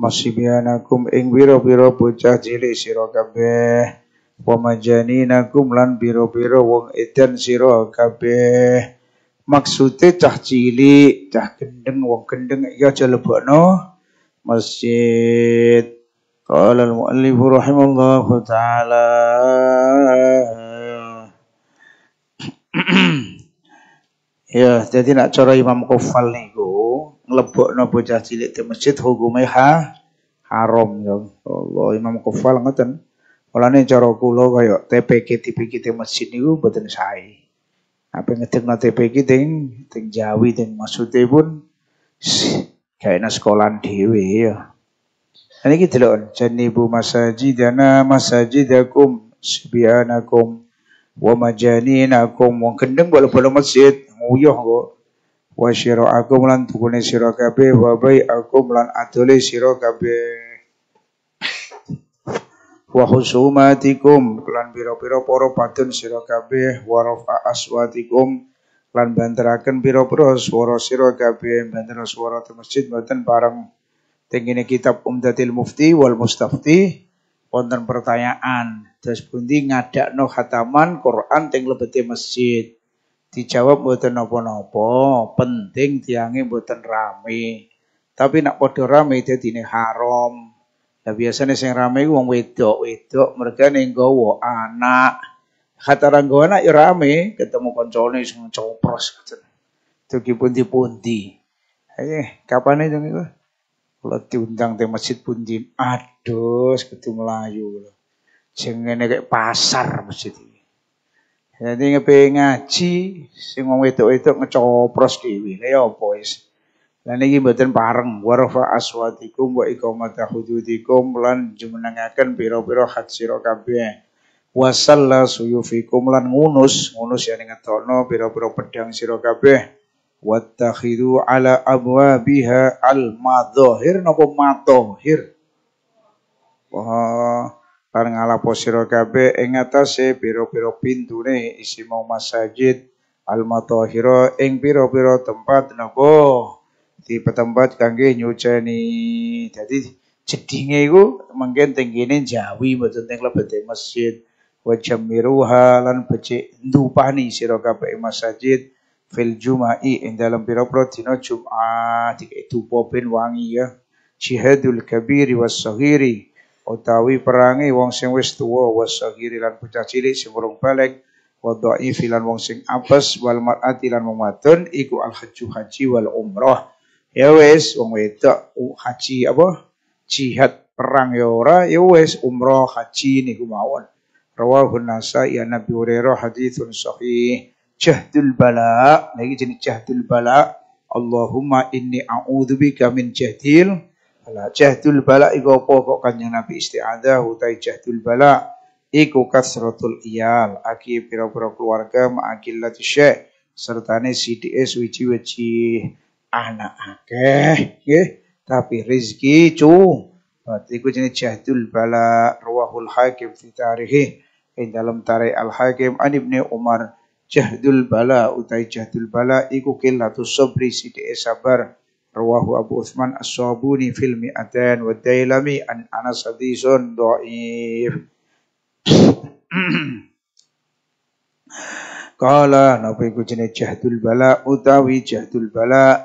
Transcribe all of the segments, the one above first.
masibyanakum ing biro-biro bocah cilik sira kabeh. Wa majaninakum lan biro-biro wong edan siro kabe maksude cah cilik cah gendeng wong gendeng ya aja lebokno. Masjid. Qala al muallif rahimallahu taala. Ya jadi nak cara Imam Kofal niku nglebokno bocah cilik di masjid hukume ha haram ya Allah. Imam Kufal ngoten Mulane cara kula kaya TPK TPK di masjid niku mboten sae. Apa ngedekno TPK teng teng Jawi teng maksude pun kayaknya sekolah dhewe ya. Ini kita lihat janibu masajidana masajidakum sibyanakum wa majaninakum. Wong kendeng bola-bola masjid nguyuh kok wa syira'akum lan tukune sira kabeh wa bai'akum lan adole sira kabeh. Wa husumatikum lan pira-pira para padun sira kabeh wa rafa aswatikum lan banteraken pira-pira swara sira kabeh banter swara masjid mboten bareng. Tengene kitab Umdatil Mufti wal Mustafti wonten pertanyaan. Terus pundi ngadakno khataman Quran teng lebete masjid. Dijawab mboten napa-napa, penting tiange mboten rame. Tapi nak padha rame dadine haram. Lah biasanya sing rame wong wedok-wedok mereka ning anak. Khataran nggawa anak ya rame, ketemu koncone sing copros ngoten. Dugi pundi-pundi. Eh, kapan itu iku? Kalau diundang di masjid pundi, aduh, kudu melayu. Sing ngene pasar masjid ini. Jadi ngepe ngaji, sing wong wedok-wedok ngecopros dhewe. Lah ya apa wis. Lah niki mboten pareng warfa aswatikum wa iqamata hududikum lan jumenengaken pira-pira hak sira kabeh. Wasalla suyufikum lan ngunus, ngunus ya ngetono pira-pira pedang sira kabeh wattakhidu ala abwabiha al madhahir napa madhahir wah lan ngalapo sira kabeh ing atase pira-pira pintune isi mau masjid al madhahira ing pira-pira tempat napa? Di tempat kangge nyuceni. Dadi jedinge iku mungkin tenggene Jawi mboten teng lebete masjid. Wa jamiruha lan becik ndupani sira kabeh masjid fil juma'i ing dalam pira-pira dina Jumat. Itu ben wangi ya. Jihadul kabiri was saghiri utawi perangi wong sing wis tuwa was saghiri lan bocah cilik sing urung balik wa dhaifi lan wong sing apes wal mar'ati lan wong wadon iku al hajju haji wal umrah. Ya wis wong wedok haji apa? Jihad perang ya ora ya wis umrah haji niku mawon. Rawahun nasa ya Nabi Hurairah haditsun sahih. Jahdul bala lagi jenis jahdul bala. Allahumma inni a'udzubika min jahdil bala jahdul bala iku apa kok kanjeng Nabi isti'adzah utai jahdul bala iku kasratul iyal. Aki pira-pira keluarga ma'akillati syekh sertane sidike suci-suci anak akeh nggih. Tapi rezeki cu berarti iku jenis jahdul bala rawahul hakim fi tarihi. Ing dalam tarikh al hakim an ibni Umar jahdul bala utai jahdul bala iku qillatu sabri sithik sabar rawahu Abu Utsman As-Sabuni fil mi'atan wa Dailami an Anas hadisun dhaif Kala napa iku jenenge jahdul bala utawi jahdul bala?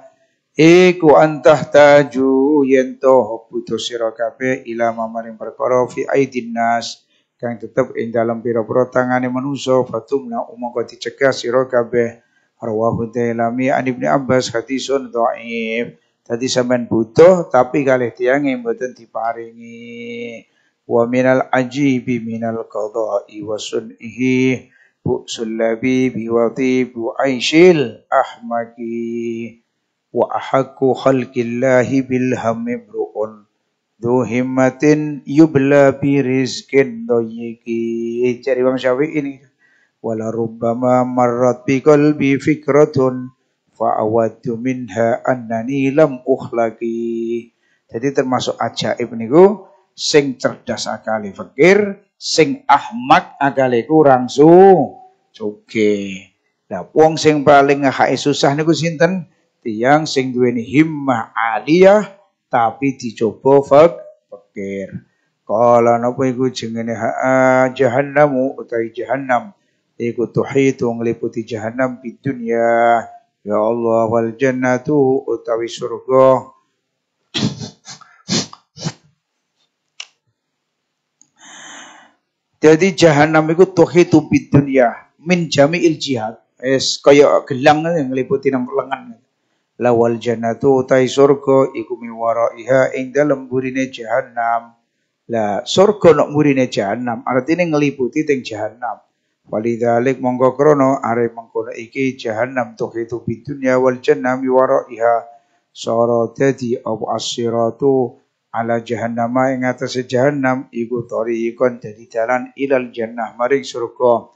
Iku antah taju yen to butuh sira ila mamaring perkara fi aidin nas kang tetep ing dalam pira-pira tangane manusa fatumna umangka dicegah sira kabeh rawahu Dailami an Ibnu Abbas hadisun dhaif tadi sampean butuh tapi kalih tiyang mboten diparingi wa minal ajibi minal qada'i wa sun'ihi bu'sul labibi wa tibu aishil ahmaki wa ahakku khalqillahi bil hammi Du himmatin yubla bi rizkin doyiki. Cari Imam Syafi'i ini. Marrat bi qalbi fikratun fa'awaddu minha annani lam ukhlaqi. Jadi termasuk ajaib niku sing cerdas akali fakir, sing ahmak akali kurang su Oke. Nah, wong sing paling ngahai susah niku sinten? Tiang sing duweni himmah aliyah tapi dicoba fak fakir. Kala napa iku jenenge jahannamu utai jahannam iku tuhitu ngliputi jahannam di dunya. Ya Allah wal jannatu utawi surga Jadi jahanam itu tuhitu bid dunya min jami'il jihad. Es kaya gelang yang ngeliputi nang lengan. Lawal jannatu utai surga iku mi waraiha ing dalem burine jahannam. Lah surga nok murine jahannam artine ngeliputi teng jahannam. Walidalik monggo krono are mengkono iki jahannam tuhitu bidunya wal jannah mi waraiha. Sara dadi apa asyratu ala jahannama ing atase jahannam iku ikon dadi dalan ilal jannah maring surga.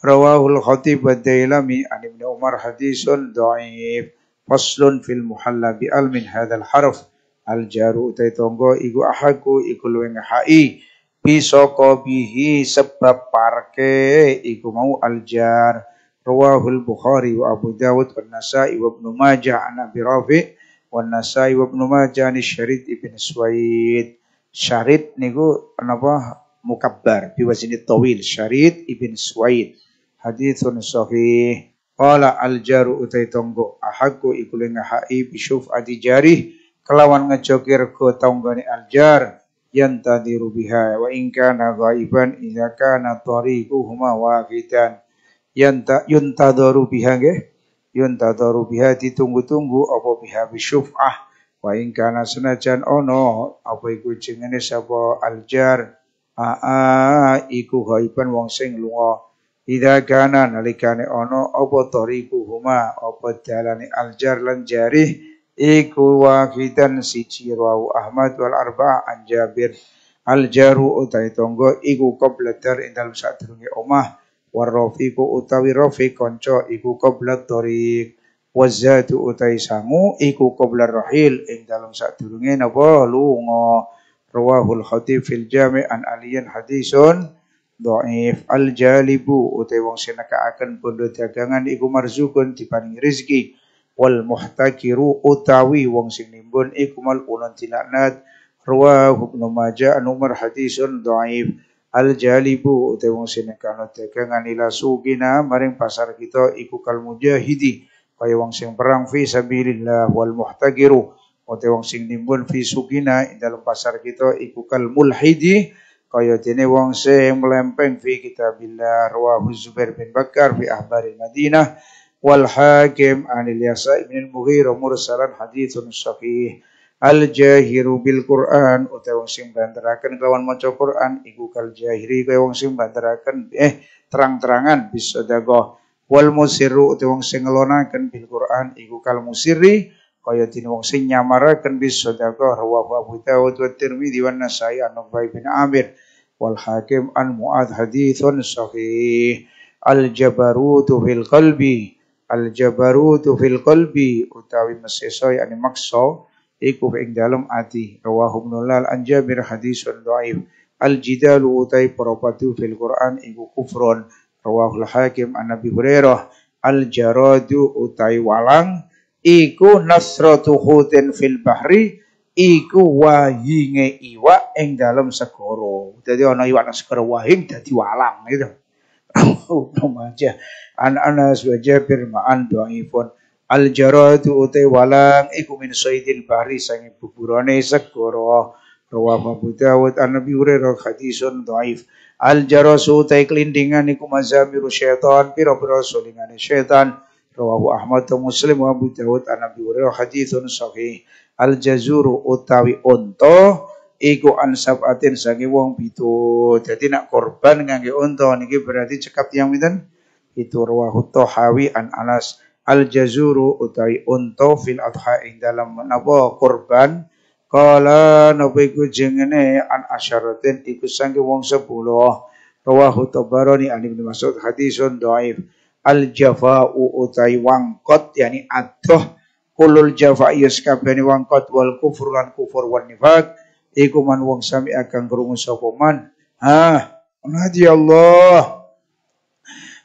Rawahul Khatib wa Dailami an Ibn Umar hadisun dhaif. Faslun fil muhalla bi al min hadzal harf. Al jaru tonggo iku ahaku iku luwih hai. Bisoko bihi sebab parke. Iku mau al jar. Rawahul Bukhari wa Abu Dawud wa Nasai wa Ibnu Majah an Abi Rafi wa Nasai wa Ibnu Majah an Syarid ibn Suwaid. Syarid niku napa mukabbar. Biwazini tawil. Syarid ibn Suwaid. Hadithun sahih. Qala al jaru utai tonggo. Ahaku ikule ngahai bisyuf adi jari kelawan ngejokir ke tonggone al tadi rubiha wa ingka kana ghaiban idza kana huma waqitan yanta yuntadaru biha nggih? Yuntadaru biha ditunggu-tunggu apa biha bisyuf'ah? Wa ingka kana senajan ono apa iku jenenge sapa? Al jar aa iku ghaiban wong sing lunga. Ida kana nalikane ono apa tariku huma apa dalane aljar lan jarih iku wahidan siji rawu Ahmad wal arba an Jabir aljaru utai tonggo iku qobladar ing dalem sadurunge omah. Warrafiqu utawi rafiq kanca iku qoblat tariq. Wazatu utai sangu iku qoblar rahil ing dalem sadurunge napa? Lunga. Rawahul khatib fil jami' an aliyan hadisun dhaif al jalibu utai wong sing nekaaken bondo dagangan iku marzukun diparingi rezeki wal muhtakiru utawi wong sing nimbun iku mal unan tilaknat. Rawahu ibnu majah an umar hadisun dhaif. Al jalibu utai wong sing nekano dagangan ila sugina maring pasar kita iku kal mujahidi kaya wong sing perang fi sabilillah. Wal muhtakiru utai wong sing nimbun fi sugina dalam pasar kita iku kal mulhidi kaya dene wong sing melempeng fi kitabillah. Rawahu Zubair bin Bakar fi ahbaril Madinah wal hakim anil Yasa ibn al-Mughirah mursalan hadithun sahih. Al jahiru bil Quran. Utawa wong sing banteraken kelawan maca Quran iku kal jahiri kaya wong sing banteraken eh terang-terangan bisa dago wal musiru utawa wong sing ngelonaken bil Quran iku kal musirri kaya dene wong sing nyamaraken bis sedekah. Rawahu Abu Dawud wa Tirmidzi wa Nasai an bin Amir. Wal Hakim an Muad haditsun sahih. Al jabarutu fil qalbi al jabarutu fil qalbi utawi meseso yani makso iku ing dalem ati rawahu Ibnulal an Jabir hadisun dhaif al jidalu utai propatu fil Quran iku kufron rawahu al Hakim an Nabi Hurairah al jaradu utai walang iku nasratu hutin fil bahri iku wahinge iwak ing dalam segara. Dadi ana iwak nang segara wahing dadi walang gitu. Aja an Anas wa Jabir ma'an dhaifun al jaradu utai walang iku min saidil bahri sange buburane segara. Rawah Abu Dawud an Nabi Hurairah hadisun dhaif. Al jarasu utai kelindingan iku mazamiru syaitan pira-pira sulingane syaitan Rawahu Ahmad dan Muslim wa Abu Dawud an Abi Hurairah hadithun sahih. Al jazuru utawi unta iku an sange wong pitu. Jadi nak korban ngangge unta niki berarti cekap yang pinten? Itu rawahu Tahawi an Anas al jazuru utawi unta fil adha ing dalam napa korban Kala napa iku jengene an asyaratin iku sangge wong 10. Rawahu Tabarani an Ibnu Mas'ud hadisun dhaif. Al jafa'u utai wangkot yani adoh kulul jafa yus kabehane wangkot wal kufur lan kufur wan nifaq iku man wong sami akan krungu sapa man. Ha, nadi Allah.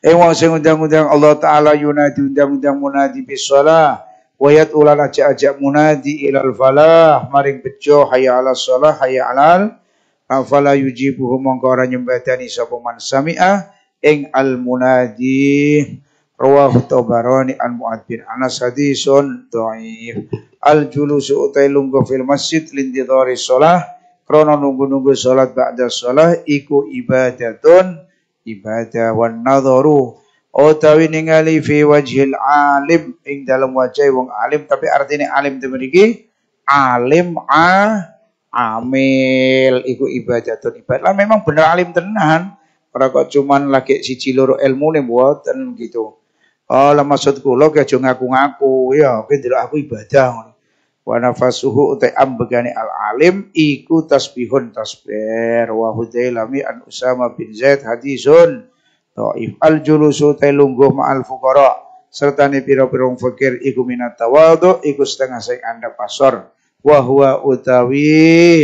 Eh wong sing undang-undang Allah taala yunadi undang-undang munadi bis shalah Wayat ulan ajak-ajak munadi ilal falah. Maring bejo hayya ala salah hayya alal. Afala yujibuhu mongko ora nyembadani sapa man sami'a ing al munadi. Rawahu tabarani an muad bin anas hadisun dhaif al julusu utai lungguh fil masjid lindidhari shalah krana nunggu-nunggu salat ba'da shalah iku ibadatun ibadah wan nadharu. Utawi ningali fi wajhil alim ing dalam wajah wong alim tapi artinya alim itu mriki alim a amil. Iku ibadatun ibadah. Lah memang bener alim tenan. Ora kok cuman lagi siji loro nih mboten gitu Oh, lah maksud kula ki aja ngaku-ngaku. Ya, kowe ndelok aku ibadah Wa nafasuhu ambegani al alim iku tasbihun tasbih wa hudailami an Usama bin Zaid hadisun. Taif al julusu lungguh ma'al fuqara. Serta ni pira-pira fakir iku minat tawadhu iku setengah sing anda pasor. Wa huwa utawi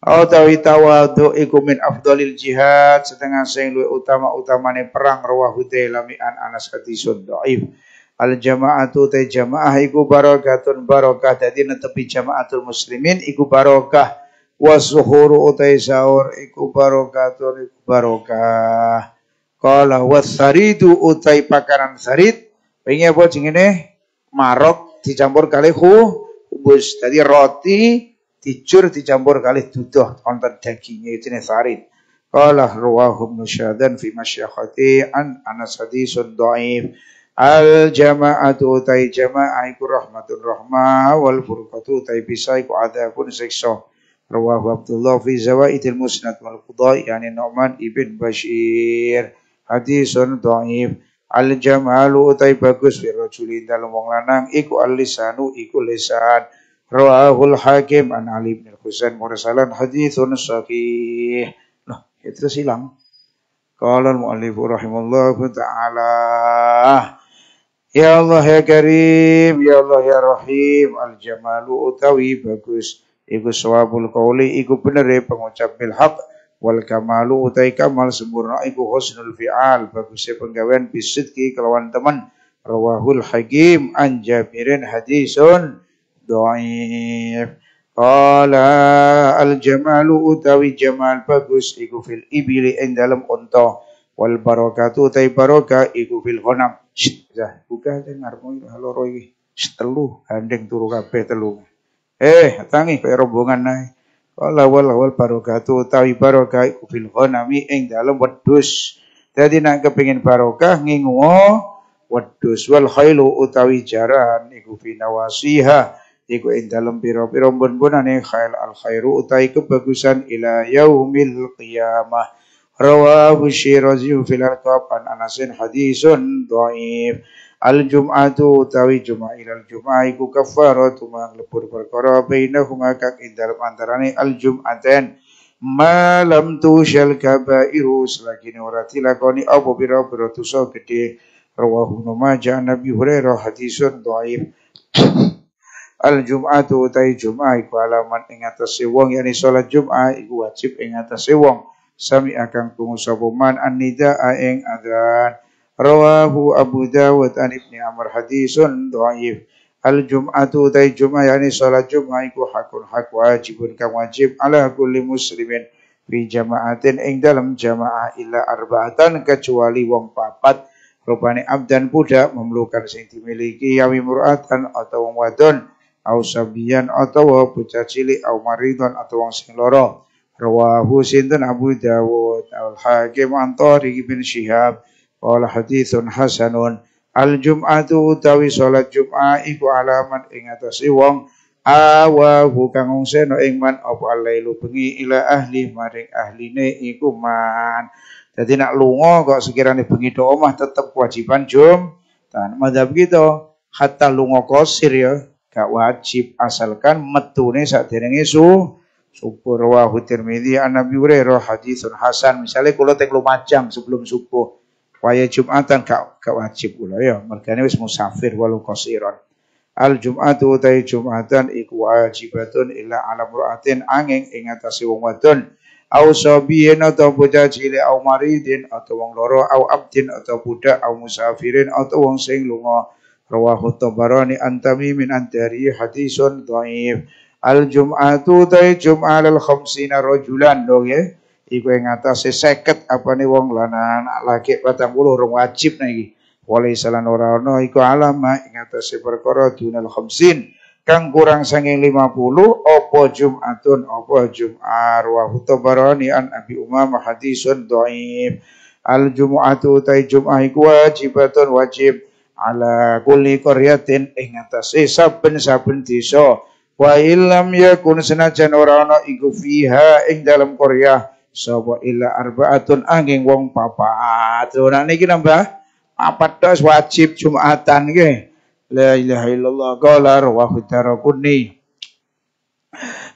utawi tawadhu iku min afdalil jihad setengah sing luwih utama-utamane perang rawahu lami an Anas hadisun dhaif al jama'atu ta jamaah iku barakatun barakah dadi netepi jamaatul muslimin iku barakah wa zuhuru utai sahur iku barakatun iku barakah Kala wasaridu utai pakaran sarid. Pengen apa jengene? Marok dicampur kali hu kubus. Tadi roti dicur dicampur kali duduh konten dagingnya itu nih sarid. Kala ruwahu musyadan fi masyakhati an anas hadisun dhaif. Al jama'atu utai jama'ah iku rahmatun rahmah wal furqatu utai bisa iku adabun siksa. Rawahu Abdullah fi zawaidil musnad wal qudha yani Nu'man ibn Bashir hadisun dhaif al jamalu utai bagus fi rajuli wong lanang iku al lisanu iku lisan rawahul hakim an ali bin husain mursalan hadisun sahih. Nah itu silang. Qala al muallif rahimallahu taala Ya Allah ya Karim, Ya Allah ya Rahim, Al Jamalu utawi bagus, iku sawabul qauli, iku bener pengucap bil haq, wal kamalu utai kamal sempurna iku husnul fi'al. Bagusnya penggawean bisidki kelawan teman. Rawahul hakim an jabirin hadisun qala al jamalu utawi jamal bagus iku fil ibili ing dalam unta wal barakatu utai barokah iku fil ghanam buka dengarmu loro iki telu gandeng turu kabeh eh tangi kaya rombongan nae Wala wal wal barokatu utawi barokah iku fil ghanami ing dalem wedhus. Dadi nak kepengin barokah ngingu wedhus wal khailu utawi jaran iku nawasiha iku ing dalem pira-pira mbon-bonane khail al khairu utawi kebagusan ila yaumil qiyamah. Rawahu Syirazi fil Arqab an Anasin hadisun dhaif. Al Jum'atu utawi Jum'ah ilal Jum'ah iku kafaratu mang lebur perkara bainahuma kak ing dalem antarane al Jum'aten malam tusyal kabairu selagi ora tilakoni apa pira-pira dosa gedhe rawahu Majah Nabi Hurairah hadisun dhaif Al Jum'atu utai Jum'ah iku alaman ing atase wong yani salat Jum'ah iku wajib ing atase wong. Sami akan krungu sapa man an-nida ing adzan. Rawahu Abu Dawud an Ibni Amr hadisun dhaif. Al Jum'atu tay Jum'ah yani salat Jum'ah iku hakun hak wajibun kang wajib ala kulli muslimin fi jama'atin ing dalam jamaah illa arba'atan kecuali wong papat. Rupane abdan budak memerlukan sing dimiliki yawi muratan atau wong wadon au sabiyan atau bocah cilik au maridon atau wong sing loro rawahu sinten Abu Dawud al Hakim an Tariq bin Syihab Qala hadithun hasanun al jum'atu utawi salat Jum'ah iku alaman ing atase wong awahu kang ngongseno ing man apa alailu bengi ila ahli maring ahline iku man. Jadi nak lunga kok sekiranya bengi do omah tetep kewajiban jum. Dan madhab kita hatta lunga kosir ya gak wajib asalkan metune sakderenge su subuh. Rawahu Tirmidzi an Nabi Hurairah haditsun hasan. Misalnya kula teng lumajang sebelum subuh. Waya Jumatan gak gak wajib kula ya. Mergane wis musafir walau qasiran. Al Jum'atu utai Jumatan iku wajibatun illa ala mur'atin angin ing wong wadon. Au sabiyin atau bocah cilik au maridin atau wong loro au abdin atau budak au musafirin atau wong sing lunga rawahu tabarani antami min antari hadisun dhaif al jum'atu tai jum'al al khamsina rajulan. Dong ya. Iku ing atase 50 apane wong lanang laki 40 rong wajib niki wali salan ora ana iku alama ing atase perkara dunal khamsin. Kang kurang sanging 50 apa Jumatun apa Jum'ar? Wa tabarani an Abi Umamah hadisun dhaif al Jum'atu tai Jum'ah iku wajibatun wajib ala kulli qaryatin ing atase saben-saben desa. Wa illam yakun senajan ora ana iku fiha ing dalam Korea sapa illa arbaatun angin wong papat. Ora niki nambah? Papat tos wajib Jumatan nggih. La ilaha illallah. Qala rawahu Daraqutni.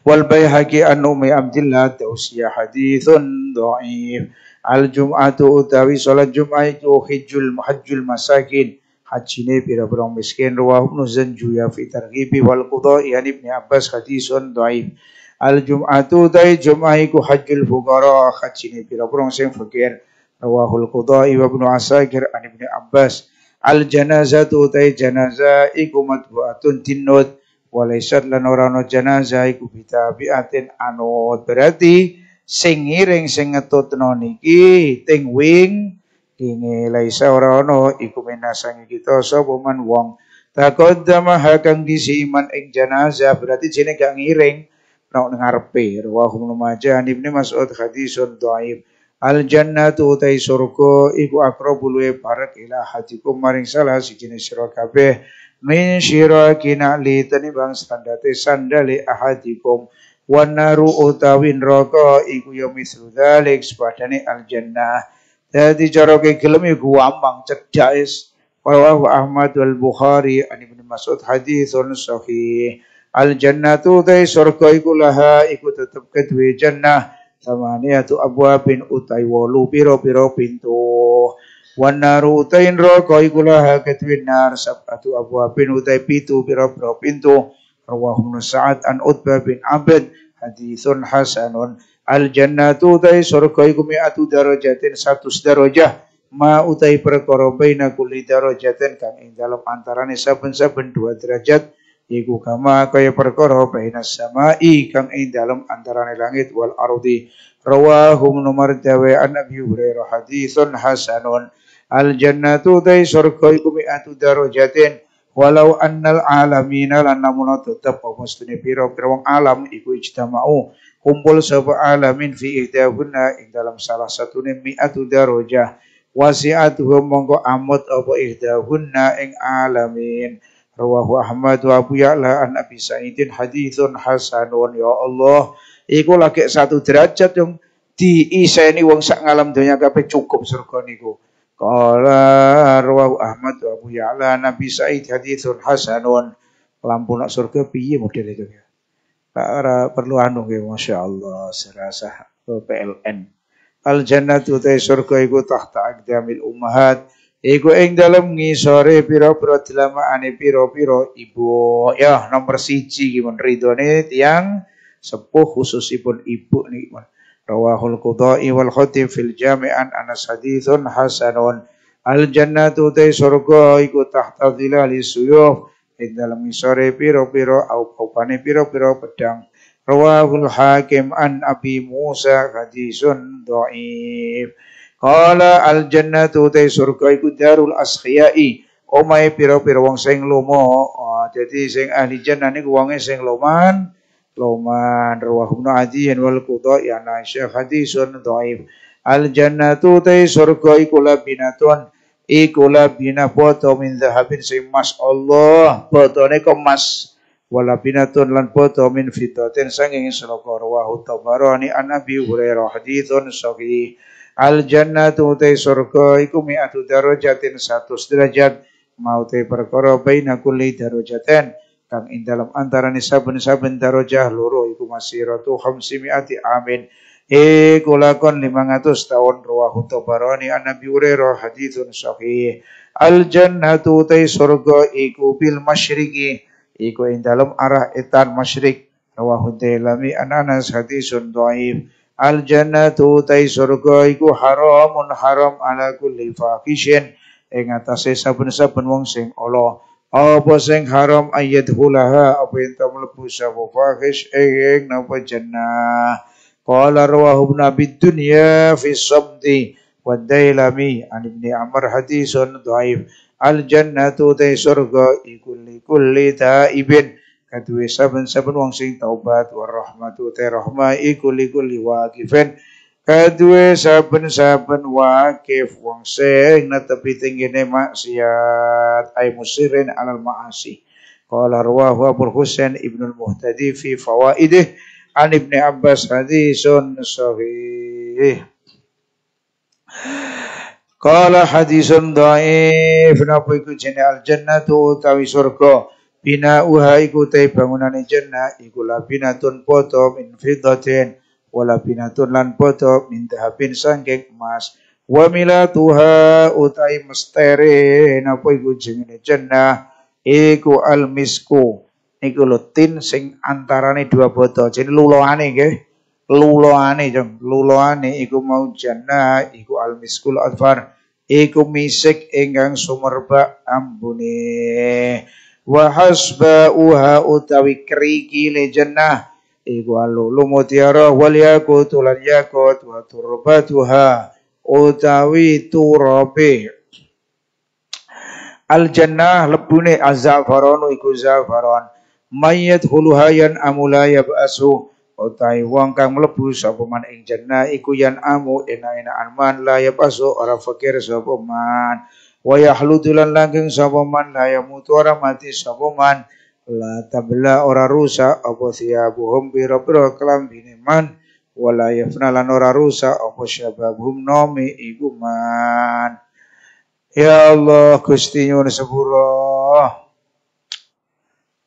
Wal Baihaqi an Ummi Abdillah tausiya hadithun dhaif al jum'atu utawi salat Jum'ah itu hajjul hajjul masakin hajine pira-pira miskin rawahu Ibnu Zanjuya fi targhibi wal qudha yani Ibnu Abbas hadithun dhaif al jum'atu tai Jum'ah iku hajjul fuqara hajine pira-pira sing fakir rawahul qudha Ibnu Asakir an Ibnu Abbas. Al janazatu utai janazah iku matbu'atun tinut walaisat lan ora ana janazah iku bitabiatin anut. Berarti sing ngiring sing ngetutno niki ting wing kini laisa ora ana iku menasangi kita sapa man wong. Taqaddama hakang disiman ing janazah berarti jene gak ngiring. Nek ngarepe rawahu Majah Ibnu Mas'ud hadisun dhaif. Al jannatu utai surga iku akrabu luwe parek ila hatikum maring salah jenis sira kabeh. Min syiraki li bang standate sandale ahadikum. Wan naru utawi neraka iku ya mislu dzalik sepadane al jannah dadi cara ke gelem iku gampang cedhak is Rawahu Ahmad wal Bukhari an Ibnu Mas'ud haditsun sahih. Al jannatu utai surga iku laha iku tetep kedue jannah. Samaniyatu abwabin utai wolu piro-piro pintu. Wan naru utai neraka iku laha ketwin nar sabatu abwabin utai pitu piro-piro pintu. Rawahu Sa'ad an Utbah bin Abd hadithun hasanun al jannatu utai surga iku mi'atu darajatin satu darajah. Ma utai perkara baina kulli darajatin kang ing dalam antarane saben-saben dua derajat. Iku kama kaya perkara baina samai kang ing dalem antarané langit wal ardi. Rawahu nomor dawe an Abi Hurairah haditsun hasanun. Al jannatu dai surga iku mi'atu darajatin. Walau annal alamina lan namun tetep apa sedene pira-pira wong alam iku ijtama'u kumpul sapa alamin fi ihdahunna ing dalam salah satu mi'atu darajah wasi'atuhum mongko amut apa ihdahunna ing alamin Rawahu Ahmad wa Abu Ya'la an Abi Sa'idin hadithun hasanun ya Allah. Iku lagi satu derajat yang diiseni wong sak ngalam donya kabeh cukup surga niku. Qala rawahu Ahmad wa Abu Ya'la Nabi Sa'id hadithun hasanun. Lampu nak surga piye model itu ya? Ora perlu anu nggih masyaallah serasa PLN. Al jannatu ta surga iku tahta aqdamil ummahat. Iku ing dalam ngisore piro-piro dilamaane piro-piro ibu. Ya nomor siji gimana ridone tiang sepuh khususipun ibu nih gimana rawahul qudai wal khatib fil jami'an anas hadithun hasanun. Al jannatu te surga iku tahta dhilali suyuf dalam ngisore piro-piro au paupane piro-piro pedang rawahul hakim an abi Musa hadithun dhaif Qala al jannatu te surga iku darul askhiyai. Omahe pira-pira wong sing lomo. Oh, dadi sing ahli jannah niku wonge sing loman. Loman rawahun adiyan wal qudha ya Aisyah hadisun dhaif. Al jannatu te surga iku labinatun. Iku labina foto min zahabin sing mas Allah. Fotone kemas. Wala binatun lan foto min fitatin sanging selaka rawahu tabarani an Abi Hurairah hadithun sahih. Al jannatu te surga iku mi'atu darajatin satu derajat mau te perkara baina kulli darajatin kang ing dalam antarane saben-saben darajah loro iku masiratu khamsimiati amin Iku lakon 500 tahun rawahu Tabarani an Nabi Hurairah haditsun sahih. Al jannatu tay surga iku bil masyriqi. Iku ing dalam arah etan masyrik rawahu Dailami an Anas haditsun dhaif. Al jannatu tay surga iku haramun haram ala kulli fahishin. Ing atase saben-saben wong sing Allah apa sing haram ayat hulaha apa ento mlebu sapa fahish ing napa jannah Qala rawahu ibn Abi Dunya fi sabdi wa Dailami an Ibni Amr hadisun dhaif. Al jannatu ta surga iku kulli taibin. Kaduwe saben-saben wong sing taubat wa rahmatu ta rahmah iku kulli waqifin. Kaduwe saben-saben waqif wong sing netepi tinggine maksiat. Ay musirin alal maasi. Qala rawahu Abu Husain Ibnu Muhtadi fi fawaidih an Ibni Abbas hadisun sahih. Kala hadisun dhaif napa iku jene al jannatu utawi surga? Bina uha iku te bangunane jannah iku labinatun poto min fiddatin wala binatun lan poto min dahabin sangking emas. Wa milatuha utai mestere napa iku jenenge jannah? Iku al misku niku lho tin sing antarane dua botol. Jadi luloane nggih. Luloane jeng, luloane iku mau jannah iku al-miskul adfar. Iku misik ingkang sumerba ambune. Wa hasba'uha utawi kriki le jannah iku alulu mutiara wal yakut lan yakut wa turbatuha utawi turabe al jannah lebune azafaronu iku zafaron mayat huluhayan amula ya ba'asu. Utai wong kang mlebu sapa man ing jannah iku yan amu ena-ena man la ya basu ora fakir sapa man. Wa yahludulan langgeng sapa man la ya mutu ora mati sapa man. La tabla ora rusak apa siabuhum biro-biro kelambine man. Wala yafna ora rusak apa syababuhum nomi iku man. Ya Allah Gusti nyuwun sepura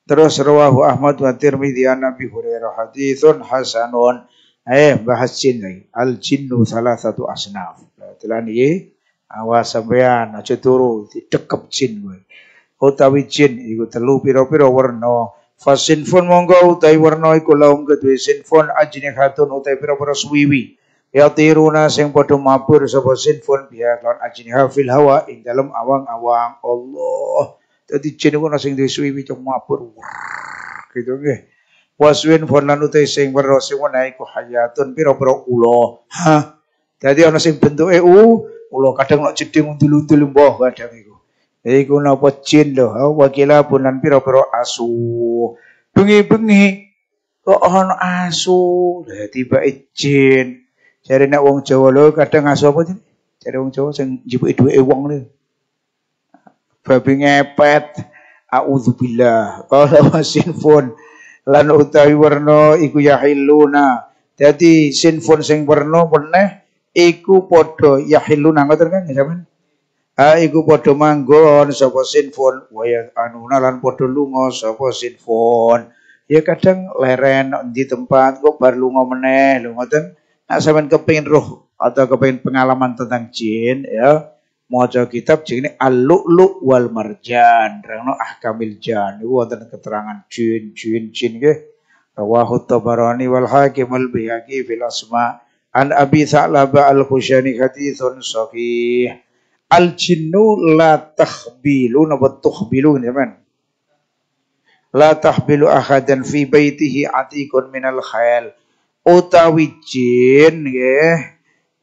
Terus rawahu Ahmad wa Tirmidzi an Nabi Hurairah haditsun hasanun. Eh bahas jin lagi. Al jinnu salah satu asnaf. Telan iki awas sampean aja turu didekep jin kowe. Utawi jin iku telu pira-pira warna. Fasinfun monggo utawi warna iku laung kedue sinfun ajnihatun utawi pira-pira suwiwi. Ya tiruna sing padha mabur sapa sinfun biya lawan ajniha fil hawa ing dalem awang-awang Allah. Dadi jin iku ana sing suwi cuma mabur. Gitu nggih. Waswin fonan utai sing weruh sing wenehi ku hayatun pira-pira ula. Hah. Dadi ana sing bentuke u, ula kadang nek jeding undul-undul mbah kadang iku. Iku napa jin lho, wakila punan pira-pira asu. Bengi-bengi kok ana asu. Tiba jin. Jare nek wong Jawa lho kadang asu apa sih? Jare wong Jawa sing njipuke duwe wong lho babi ngepet. Auzubillah qala wasinfun lan utawi warna iku yahiluna dadi sinfun sing warna meneh iku padha yahiluna ngoten kan sampean? Ha iku padha manggon sapa sinfun? Waya anuna lan padha lunga sapa sinfun? Ya kadang leren di tempat kok bar lunga meneh lho ngoten? Nek sampean kepengin roh atau kepengin pengalaman tentang jin ya maca kitab jenenge Al-Lu'lu' wal Marjan. Rangno ahkamil jan niku wonten keterangan jin jin jin nggih. Rawahu Tabarani wal Hakim al Baihaqi fil Asma an Abi Tha'laba al Khushani haditsun sahih. Al jinnu la takhbilu napa tukhbilu men. La tahbilu ahadan fi baitihi atikun minal khayal. Utawi jin nggih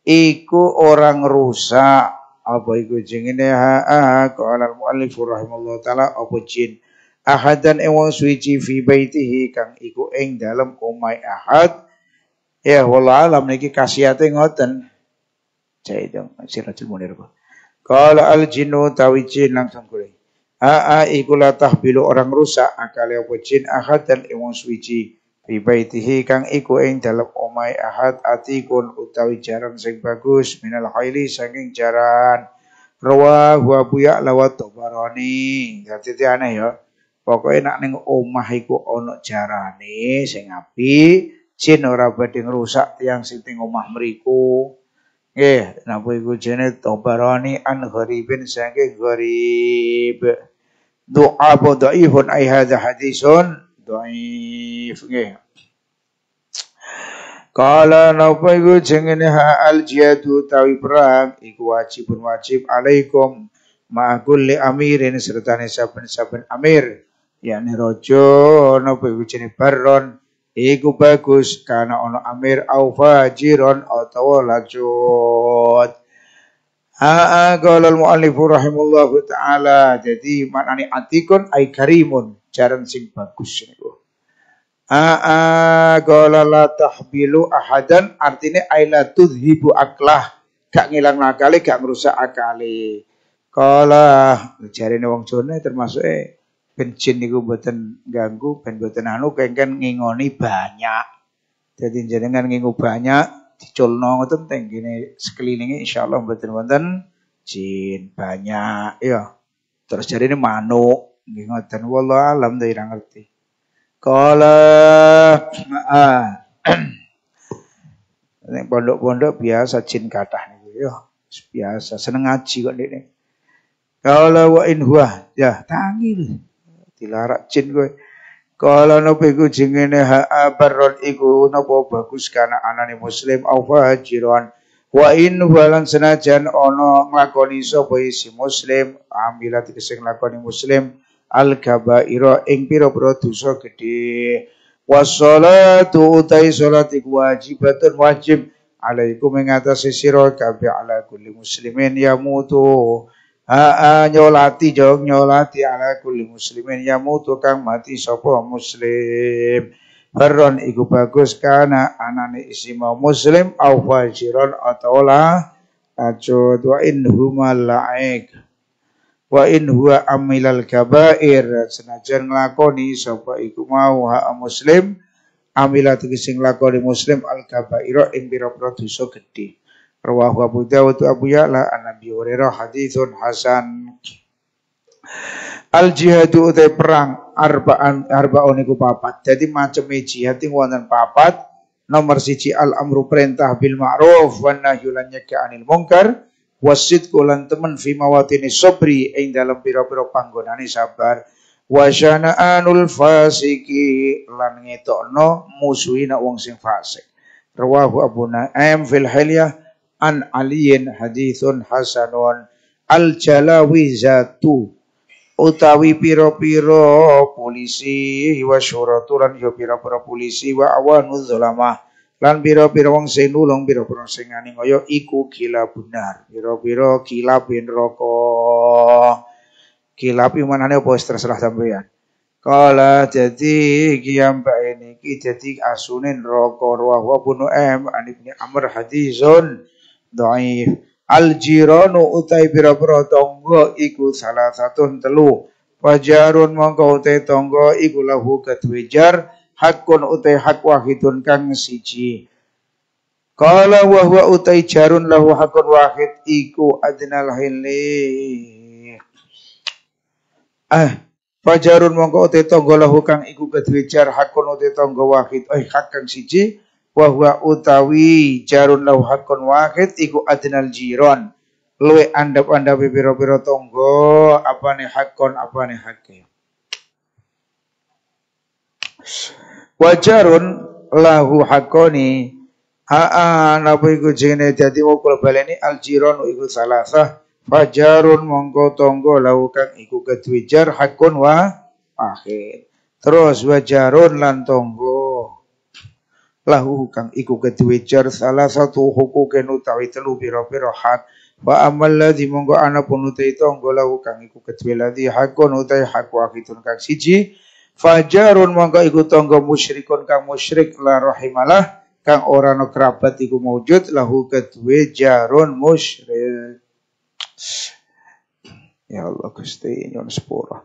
iku orang rusak apa iku jengene ha qala al muallif rahimallahu taala apa jin? Ahadan ing wong suci fi baitihi kang iku ing dalem omai ahad. Ya wala alam niki kasihate ngoten. Jai dong siratul munir qala al jinnu tawi jin langsung kule a iku la tahbilu orang rusak akale apa jin? Ahadan ing wong suci fi baitihi kang iku ing dalem omai ahad atikun utawi jaran sing bagus minal khaili saking jaran rawa wa Abu Ya'la wa Tabarani dadi aneh ya Pokoke nak ning omah iku ana jarane sing apik, jin ora badhe ngrusak tiyang sing omah mriku. Nggih, napa iku jene tobarani an gharibin saking gharib. Apa dhaifun ai hadza hadisun dhaif nggih. Kala napa iku jengene ha al jihadu tawi perang iku wajibun wajib alaikum ma kulli amirin sertane saben-saben amir. Yakni raja napa iku jenenge baron iku bagus karena ono amir au fajiron utawa lajut. Aa qala al muallif rahimallahu taala jadi maknane atikun ai karimun jaran sing bagus niku Aa qala la tahbilu ahadan artinya aila tudhibu aklah gak ngilang nakale gak merusak akale. Kala jarine wong Jawa termasuk eh ben jin niku mboten ganggu ben mboten anu kengken ngingoni banyak. Jadi jenengan ngingu banyak diculno ngoten teng kene sekelilinge insyaallah mboten wonten jin banyak ya. Terus jarine manuk nggih ngoten wallahu alam ira ngerti. Kala ah. Nek pondok-pondok biasa jin kathah niku ya. Biasa seneng ngaji kok ini. Kala wa in huwa ya tangi dilarak jin kowe. Kala napa iku jengene ha barron iku napa bagus kana anane muslim au fajiran wa in walan senajan ana nglakoni sapa isi muslim amilat sing nglakoni muslim al kabaira ing pira-pira dosa gedhe. Wassalatu utai salat iku wajibatun wajib alaikum ing atase sira kabeh ala kulli muslimin yamutu. A nyolati jog nyolati ala kulli muslimin yamutu kang mati sapa muslim. Baron iku bagus karena anane isi mau muslim au fajiron atau la ajo wa in humal la'ik wa in huwa amilal kabair senajan nglakoni sapa iku mau hak muslim amilat sing nglakoni muslim al kabaira ing pira-pira dosa gedhe rawahu Abu Dawud Abu Ya'la an Nabi Hurairah haditsun hasan Al jihadu utai perang arbaan arbaun iku papat. Jadi macam jihad ing wonten papat. Nomor siji al amru perintah bil ma'ruf wan nahyu lan anil munkar wasit kulan temen fi mawatini sobri ing dalam pira-pira panggonane sabar. Wasyana anul fasiki lan ngetokno musuhina wong sing fasik. Rawahu abu naim fil hilyah an aliyin hadithun hasanun. Al jalawizatu utawi pira-pira polisi wa syuraturan yo pira-pira polisi wa awanu zulamah lan pira-pira wong sing nulung pira-pira sing nganiaya iku gila benar. Pira-pira kilap neraka. Kilap manane apa terserah sampeyan. Kala jadi kiam mbak ini ki jadi asunin roko ruah bunu em an ibni amr hadizun dhaif. Al jiranu utai pira-pira tonggo iku salah satu telu. Fajarun mongko utai tonggo iku lahu ketwejar hakun utai hak wahidun kang siji. Kala wa huwa utai jarun lahu hakun wahid iku adnal hilli Ah Fajarun mongko utai tonggo lahu kang iku kedwejar hakun utai tonggo wahid. Eh hak kang siji wa huwa utawi jarun lahu hakun wahid iku adnal jiron. Luwe andap-andap pira-pira tonggo apane hakon apane hakke Wajarun lahu hakoni. Aa napa iku jene dadi wukul baleni? Aljiron iku salasah fajarun mongko tonggo lahu kang iku kedwijar hakun wa akhir. Terus wajarun lan tonggo. Lahu kang iku kedwijar salah satu hukuken utawi telu pira-pira hak wa amal ladzi mongko ana pun tonggo lahu kang iku kedwi ladzi hakun utai hak wahidun kang siji Fajarun mongko iku tangga musyrikun kang musyrik la rahimalah kang ora ana kerabat iku maujud lahu kedue jarun musyrik. Ya Allah Gusti nyon sepura.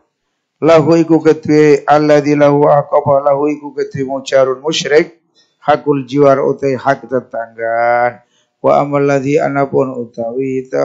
Lahu iku kedue alladzi lahu aqaba lahu iku kedue mujarun musyrik hakul jiwar utai hak tetanggan wa amal ladzi anapun utawi ta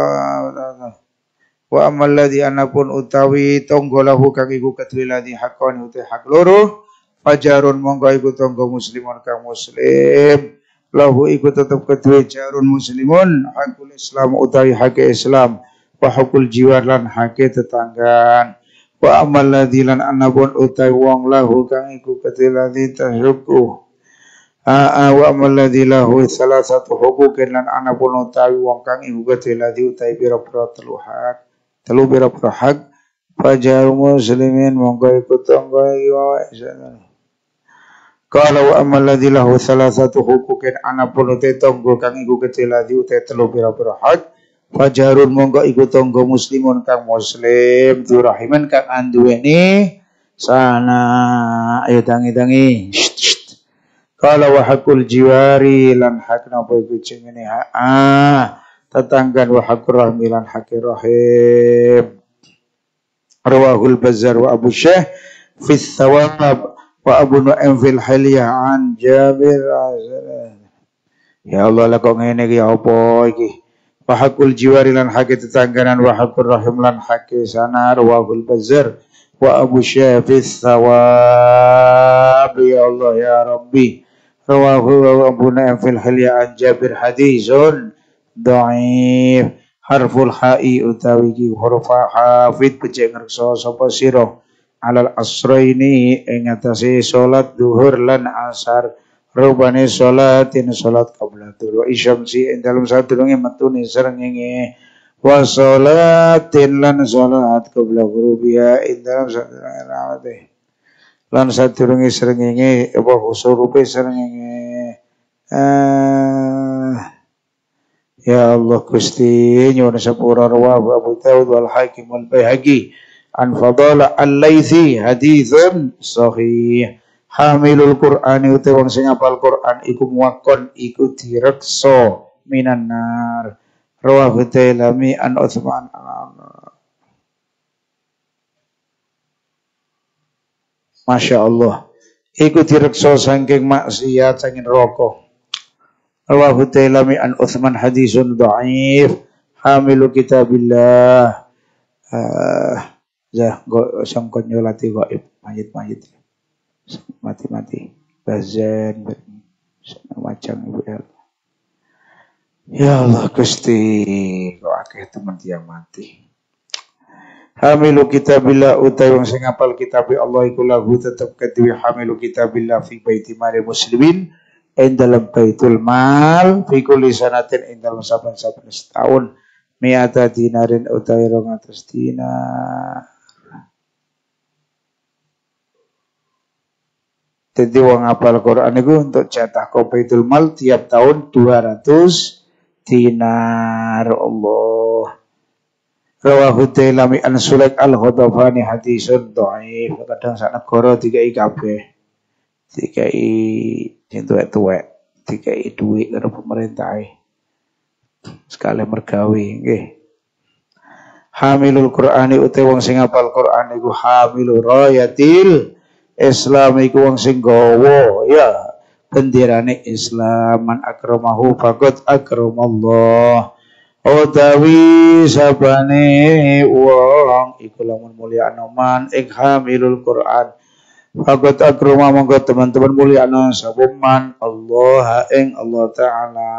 wa amal ladzi anapun utawi tonggo lahu kang iku kedue ladzi hakon uti hak loro fajarun monggo iku tonggo muslimun kang muslim. Lahu iku tetep kedue jarun muslimun hakul islam utawi hak islam. Wa hakul jiwar lan hak tetanggan wa amal ladzi lan anapun utawi wong lahu kang iku kedue ladzi tahruku wa amalladzi lahu salasatu huquqin lan ana pun utawi wong kang iku kedhe ladzi utawi pira-pira telu hak telu pira-pira hak fajar muslimin monggo iku tangga iki wae Kalau wa amalladzi lahu salasatu huquqin ana pun utawi tangga kang iku kedhe ladzi utawi telu pira-pira hak monggo iku tangga muslimun kang muslim durahiman kang anduweni sana ayo tangi-tangi Kala wa hakul jiwari lan hak napa iku jenenge? Ha ah tetanggan wa hakur rahmi lan hakir rahim. Rawahul Bazzar wa Abu Syekh fi thawab wa Abu Nu'aim fil Hilya an Jabir Ya Allah lah kok ngene iki? Apa iki? Wa hakul jiwari lan hak tetangganan wa hakur rahim lan hak sana rawahul Bazzar wa Abu Syekh fi thawab. Ya Allah ya Rabbi. Rawahu Abu Nu'aim fil Hilya an Jabir hadizun dhaif harful ha'i utawi ki huruf hafid becik ngrekso sapa sira. Alal asraini ing atase salat duhur lan asar. Rubane salatin salat qablatul wa isyamsi ing dalem sadurunge metune srengenge. Wa salatin lan salat qabla ghurubiha ing dalem sadurunge lan sadurunge srengenge apa usurupe srengenge. Uh, ya Allah Gusti nyuwun sepura rawahu Abu Dawud wal Hakim wal Baihaqi an fadala al-Laitsi haditsun sahih hamilul Qur'ani uti wong sing apal Qur'an iku muwakkon iku direksa minan nar rawahu Tailami an Utsman Masya Allah. Iku direksa saking maksiat saking rokok. Allahu ta'ala an Uthman hadisun da'if hamilu kitabillah. Uh, ya, go sangkot nyolati gaib mayit-mayit. Mati-mati. Bazen macam ibu ya. Ya Allah Gusti, kok akeh teman yang mati. Hamilu kitabillah utai wong sing apal kitab Allah iku lahu tetep kedue hamilu kitabillah fi baiti mali muslimin ing dalam baitul mal fi kulli sanatin ing dalam saben-saben setahun miata dinarin utai 200 dinar Jadi wong apal Quran itu untuk jatah baitul mal tiap tahun 200 dinar Allah Rawahu Tailami an Sulaik al-Khadafani hadisun dhaif. Kadang sak negara dikai kabeh. Dikai sing tuwek-tuwek, dikai duit karo pemerintah. Sekali mergawe nggih. Hamilul Qur'ani uti wong sing hafal Qur'an iku hamilur rayatil Islam iku wong sing gawa ya benderane Islam man akramahu faqad akramallah utawi sabane wong iku lamun mulia anoman ing hamilul Quran Fakat akroma monggo teman-teman mulia anon sabuman Allah ing Allah Ta'ala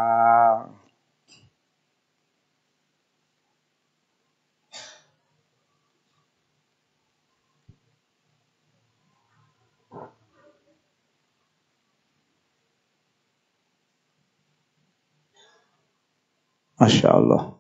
Masya Allah.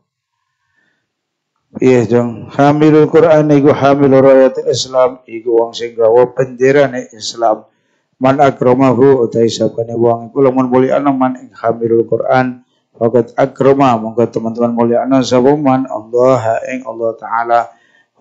Iya dong. Hamilul Quran iku hamilul rayat Islam iku wong sing gawa benderane Islam. Man akramahu utai sapane wong. Iku lamun ana man ing hamilul Quran Fakat akrama. Monggo teman-teman mulia ana sapa man? Allah ing Allah taala.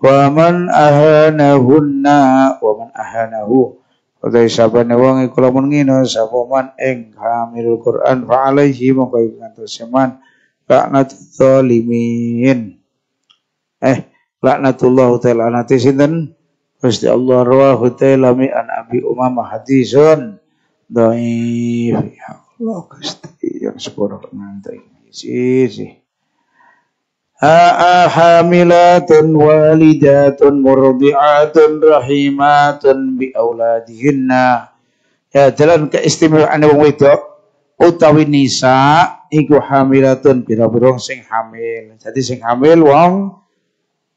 Wa man ahanahunna wa man ahanahu. Utai sapane wong iku lamun ngina sapa man ing hamilul Quran. Fa alaihi monggo ngantos man. Laknat zalimin eh laknatullah ta'ala. Nanti sinten? Gusti Allah rawahu ta'ala mi an Abi Umamah hadisun dhaif ya Allah Gusti yang sepuluh nanti sih sih hamilatun walidatun murdi'atun rahimatun bi auladihinna. Ya dalam keistimewaan wong wedok utawi nisa iku hamilatun pira-pira sing hamil. Jadi sing hamil wong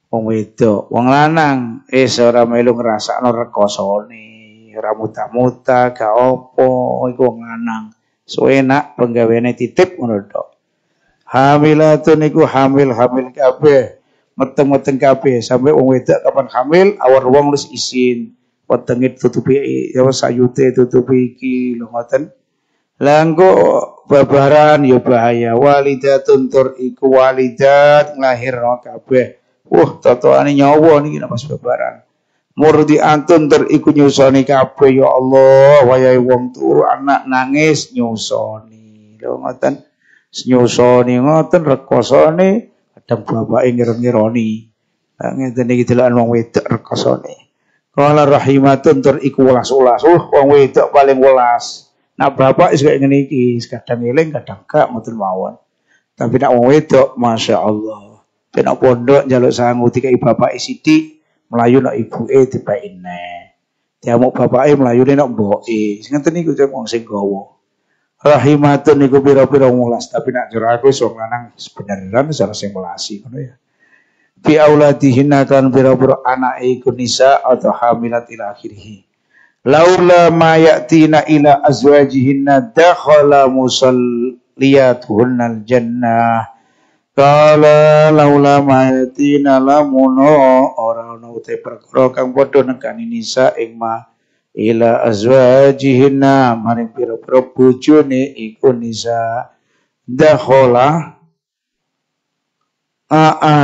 wong wedok, wong lanang eh ora melu ngrasakno rekosone, ora muta-muta, gak opo iku wong lanang. So enak penggaweane titip ngono tok. Hamilatun iku hamil hamil kabeh. Meteng-meteng kabeh sampai wong wedok kapan hamil awal wong wis isin. Wetenge tutupi ya sayute tutupi iki lho ngoten. Babaran ya bahaya walidatun tur iku walidat nglahirno kabeh. Wah, totoane nyawa niki pas babaran. Murdi antun tur iku nyusoni kabeh ya Allah, wayahe wong turu anak nangis nyusoni. Lho ngoten. Nyusoni ngoten rekosane kadang bapake ngirong-ngironi ngeten iki delokan wong wedok rekosane kala rahimatun tur iku welas-welas. Uh wong wedok paling welas. Nah bapak kaya ngene iki. Kadang eling kadang gak mboten mawon. Tapi nak wong wedok Masya Allah nek pondok njaluk sangu dikai bapak sithik melayu nak ibuke neh Diamuk bapake mlayune nak mboke. Sing ngeten niku wong sing gawa. Rahimatun iku pira-pira mulas tapi nak jero aku wong lanang sebenarnya salah sing melasi ya. Fi auladihinna kan pira-pira anak iku nisa atau hamilat ila laula ma yatina ila azwajihinna dakhala musalliyatuhunna jannah Kala laula yatina lamuno ora ono te perkara kang padha nekani nisa ing ma ila azwajihinna maring pira-pira bojone iku nisa. Dakhala a a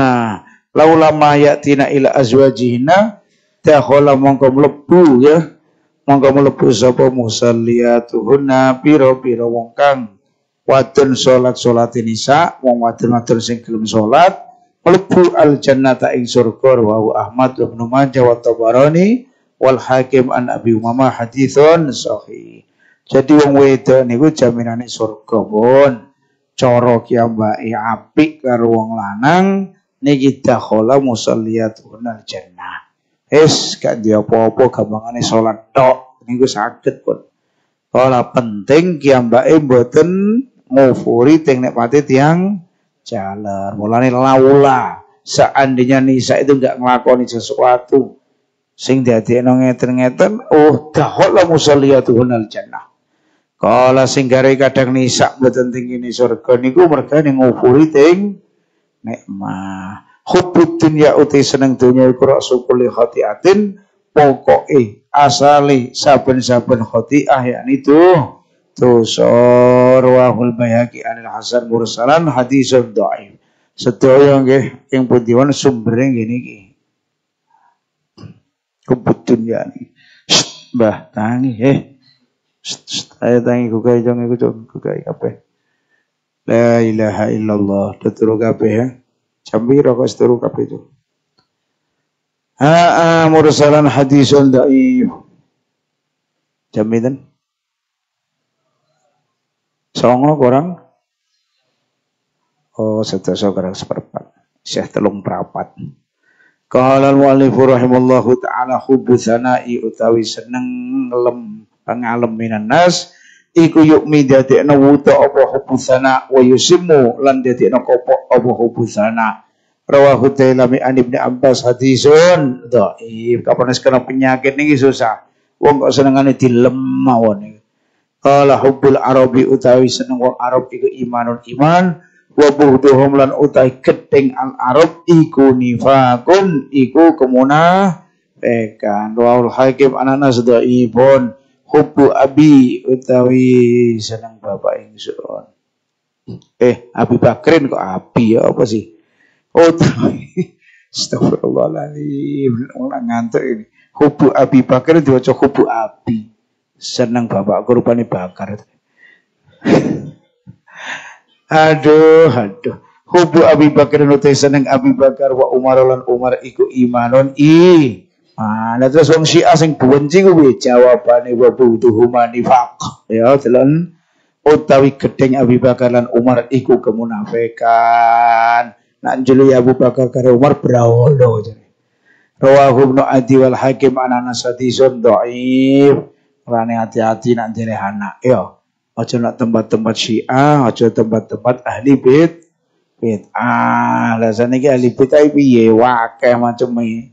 laula ma yatina ila azwajihinna dakhala mongko mlebu ya mongko mlebu sapa musalliyatuhunna pira-pira wong kang wadon salat salat nisa wong wadon-wadon sing gelem salat mlebu al jannata ing surga wa Ahmad Ibnu Majah wa Tabarani wal hakim an Abi Umamah hadithun sahih. Jadi wong wedok niku jaminane surga pun. Cara kiambake apik karo wong lanang niki dakhala musalliyatun jannah. Es gak dia apa-apa gampangane salat tok niku saged pun. Ora penting kiambake mboten ngufuri teng nek pati tiang jalan. Mulane laula. Seandainya Nisa itu enggak ngelakoni sesuatu sing dadekno ngeten-ngeten oh dakhala musalliyatuhun al jannah. Kala sing gare kadang nisak mboten tinggi surga niku mergane ngufuri ting nikmah hubbud dunya uti seneng dunya iku rasukul khatiatin pokoke asali saben-saben khati'ah yakni itu dosa rawahul bayhaqi anil hasan mursalan hadisun dhaif sedaya nggih ing pundi sumbere ngene iki kebut dunia ini. Mbah tangi eh. Ayo tangi ku kai jong iku jong ku kai kabeh. La ilaha illallah teturu kabeh ya. Jambiro kok seturu kabeh itu. Ha mursalan hadisun dhaif. Jamidan. Songo kurang. Oh, sedasa kurang seperempat. Syekh telung perapat. Qala al-mu'allif rahimallahu taala hubbu sana'i utawi seneng lem pangalem minan nas iku yukmi dadekno wuta apa hubbu sana wa yusimmu lan dadekno kopo apa hubbu sana rawahu tailami an ibni abbas hadisun dhaif kapan kena penyakit niki susah wong kok senengane dilem mawon Qala hubbul arabi utawi seneng wong Arab iku imanun iman wa buhduhum lan utai gedeng al arab iku nifakun iku kemuna pekan rawal hakim anana ibon hubbu abi utawi seneng bapak ingsun. Eh Abi Bakrin kok abi ya apa sih? Oh Astagfirullahaladzim ngantuk ini. Hubu Abi Bakar diwaca hubu Abi seneng bapak rupane bakar Aduh, aduh. Hubu Abi Bakar nutai seneng Abi Bakar wa Umar lan Umar iku imanon i. Mana terus wong Syiah sing benci kuwi jawabane wa buduhuma nifaq. Ya, delon utawi gedeng Abi Bakar lan Umar iku kemunafikan. nak jeli Abu Bakar karo Umar berawolo jare rawahu ibnu adi wal hakim anana sadizun dhaif rane hati-hati nak jere anak. Yo aja nak tempat-tempat Syiah aja tempat-tempat ahli bid ah lah saniki ahli bid ae piye? Wakeh macam iki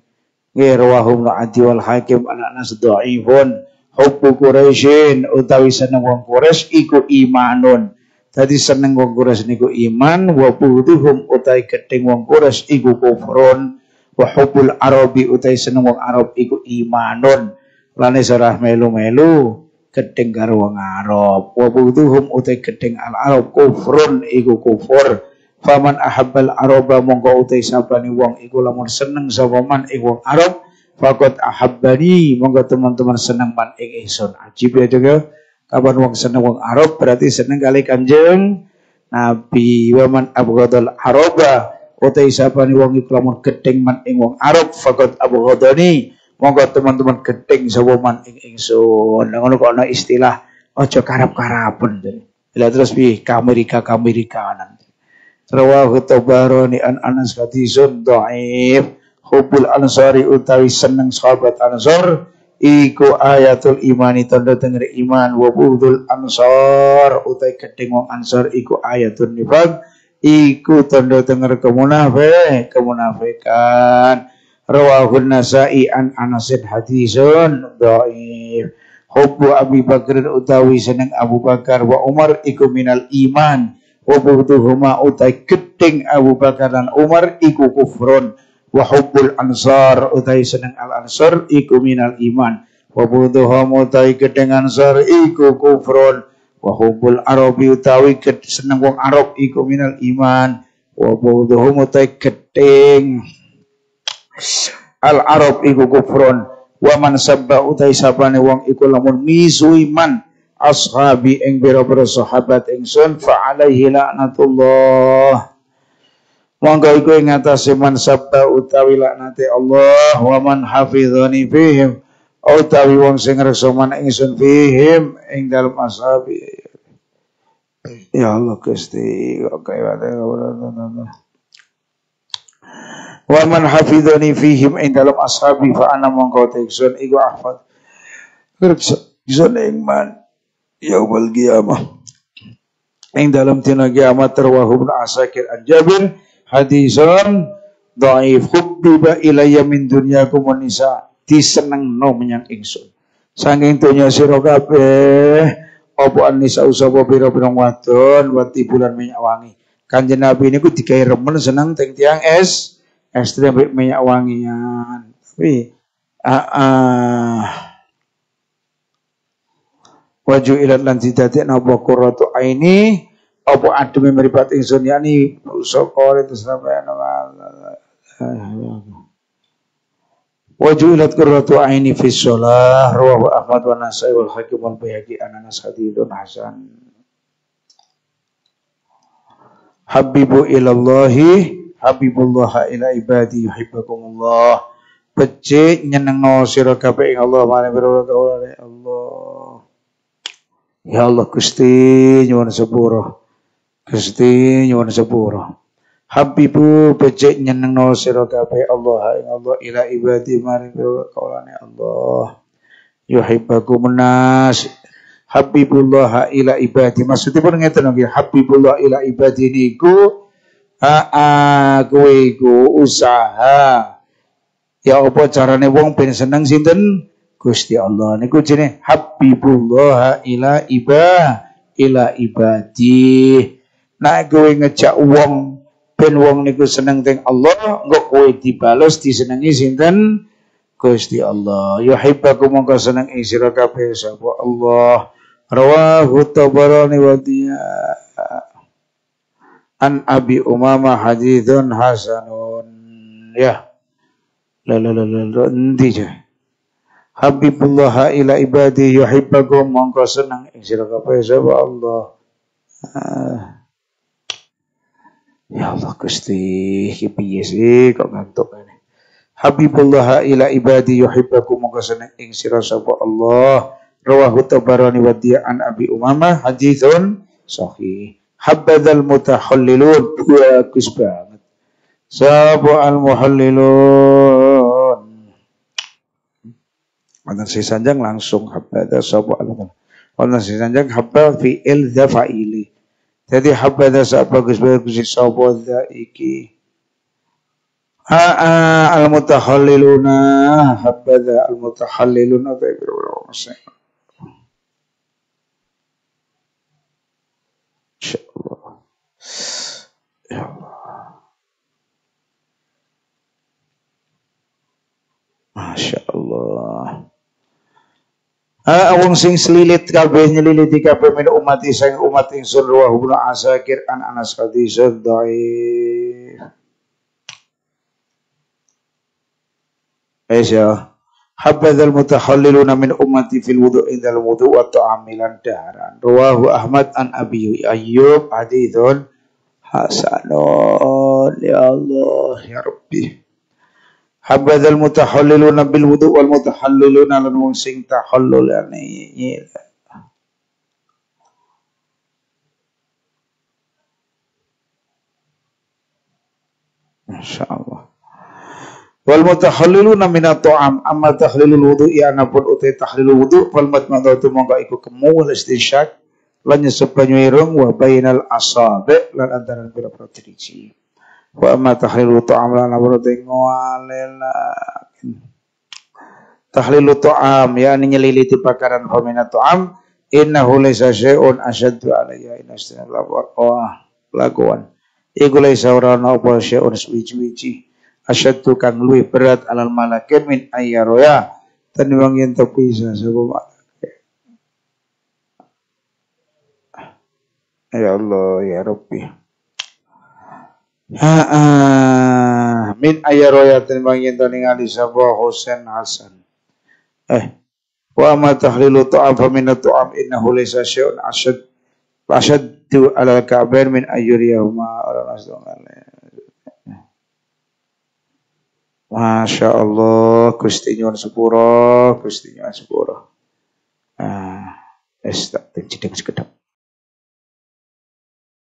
nggih rawahu ibnu adi wal hakim anana dhaifun hubbu Quraisyin utawi seneng wong Quraisy iku imanun. Tadi seneng wong Quraisy niku iman wa buduhum utai keting wong Quraisy iku kufrun. Wa hubbul arabi utai seneng wong Arab iku imanun. Lane sarah melu-melu keting karo wong Arab. Wa buduhum utai keting al Arab kufrun iku kufur. Faman ahabbal araba mongko utai sabani wong iku lamun seneng sapa man ing wong Arab fakot ahabbani monggo teman-teman seneng man ing ingsun. Ajib ya juga. Kapan wong seneng wong Arab berarti seneng kali kanjeng Nabi waman abghadal araba utai nih wong iku lamun gedeng man ing wong Arab fakot abghadani monggo teman-teman gedeng sapa man ing ingsun. Ngono kok ana istilah aja karap-karapen Bila terus pi Amerika Amerikanan Rawahu Tabarani an Anas hadizun dhaif hubul ansari utawi seneng sahabat Ansar. Iku ayatul imani tanda tenger iman. Wa budul utai kedeng wong ansar iku ayatul nifaq. Iku tanda tenger kemunafik kemunafikan rawahun nasai an anasid hadisun. Dhaif hubbu Abi Bakar utawi seneng Abu Bakar wa Umar iku minal iman. Wa utai kedeng Abu Bakar dan Umar iku kufrun. Wa hubbul ansar utai seneng al ansar iku minal iman. Wa budhuhum utai gedeng ansar iku kufrun. Wa hubbul arabi utawi seneng wong arab iku minal iman. Wa budhuhum utai gedeng al arab iku kufrun. Wa man sabba utai sabane wong iku lamun iman ashabi ing biro-biro sahabat ingsun fa alaihi laknatullah. Monggo iku ing atase man sabda utawi laknate Allah wa man hafizani fihim utawi wong sing ngreksa man ingsun fihim ing dalem ashabi. Ya Allah Gusti kok kaya Wa man hafizani fihim ing dalem ashabi fa ana mongko teksun iku ahfad. Ngreksa ingsun ing man. Yaumul qiyamah. Ing dalam tina kiamat terwahum asakir an Jabir hadisun dhaif hubbiba ilayya min dunyakum diseneng no menyang ingsun. Saking dunya sira kabeh apa anisa usapa pira-pira wadon wati bulan minyak wangi. Kanjeng nabi niku digawe remen seneng teng tiang es es minyak wangian. Tapi ah, ah. Waju ilat lan didadekna apa qurratu aini? Apa ademe mripat ingsun yakni saka itu sampai Wajulat qurratu aini fi shalah. Rawahu Ahmad wa Nasai wal Hakim wal Baihaqi an Anas hadithun hasan. Habibu ilallahi habibullah ila ibadi yuhibbukumullah becik nyenengno sira kabeh ing Allah pira Allah Ya Allah Gusti nyuwun sepuro Gusti nyuwun sepuro. Habibu becik nyenengno sira kabeh Allah ing Allah ila ibadi maring kaulane Allah. Yuhibbakum nas. Habibullah ila ibadi. Maksudipun ngeten nggih, Habibullah ila ibadi niku aa kowe iku usaha. Ya apa carane wong ben seneng sinten? Gusti Allah. Niku jenenge Habibullah ila iba ila ibadi. Nak kowe ngejak wong ben wong niku seneng teng Allah, engko kowe dibalas disenengi sinten? Gusti Allah. Yuhibbakum mongko seneng ing sira kabeh sapa Allah. Rawahu Tabarani wa An Abi Umamah hadithun hasanun. Ya. La la la la endi Habibullah ila ibadi yuhibbakum mongko seneng ing sira kabeh sapa Allah. Uh. Ya Allah Gusti, iki piye sih kok ngantuk ini. Habibullah ila ibadi yuhibbakum mongko seneng ing sira sapa Allah. Rawahu Tabarani wa an Abi Umamah hadithun sahih. Habbadzal mutahallilun bagus banget. Sabu al-muhallilun. Wonten si sanjang langsung habada sabu al Wonten si sanjang habba fi'il dha fa'ili. Jadi habada sa bagus-bagus si sabu dha iki. al-mutahalliluna habada al-mutahalliluna Masya Allah. Ya Allah. Masya Allah. Ah, awang sing selilit kabeh nyeliliti kabeh min umat isang umat ingsun ruwahu bin asakir an anas hadisah dhaif. Aisyah. Habadzal mutahalliluna min ummati fil wudu' indal wudu' wa ta'amilan daharan. Ruwahu Ahmad an Abi Ayyub hadithun hasanun. Ya Allah, ya Rabbi. Habadzal mutahalliluna bil wudu wal mutahalliluna lan wong sing tahallulane. Masya Allah. Wal mutahalliluna min at-ta'am amma tahlilul wudu ya anapun utai tahlilul wudu wal matmadatu mongko iku kemu wal istinsyak lan nyusup banyu irung wa bainal asabi lan antaran pira-pira driji wa amma tahlilu ta'am la nabru ngoalena tahlilu ta'am yakni nyeliliti pakaran famina ta'am innahu laysa syai'un asyaddu alayya in astinallahu wa lakuan iku laysa ora ana apa syai'un suwi-wiji asyaddu kang luwih berat alal malakin min ayyaroya tanimbang yen to bisa sapa Ya Allah ya Rabbi. Ha min ayaroyatin bangin to ningali sapa Hasan. Eh wa ma tahlilu ta'am fa min ta'am innahu laysa syai'un ashad ashaddu ala al-ka'bain min ayyuriyahuma orang Masya Allah, Gusti nyuwun sepuro, Gusti nyuwun sepuro. Ah, es tak cedek sekedap.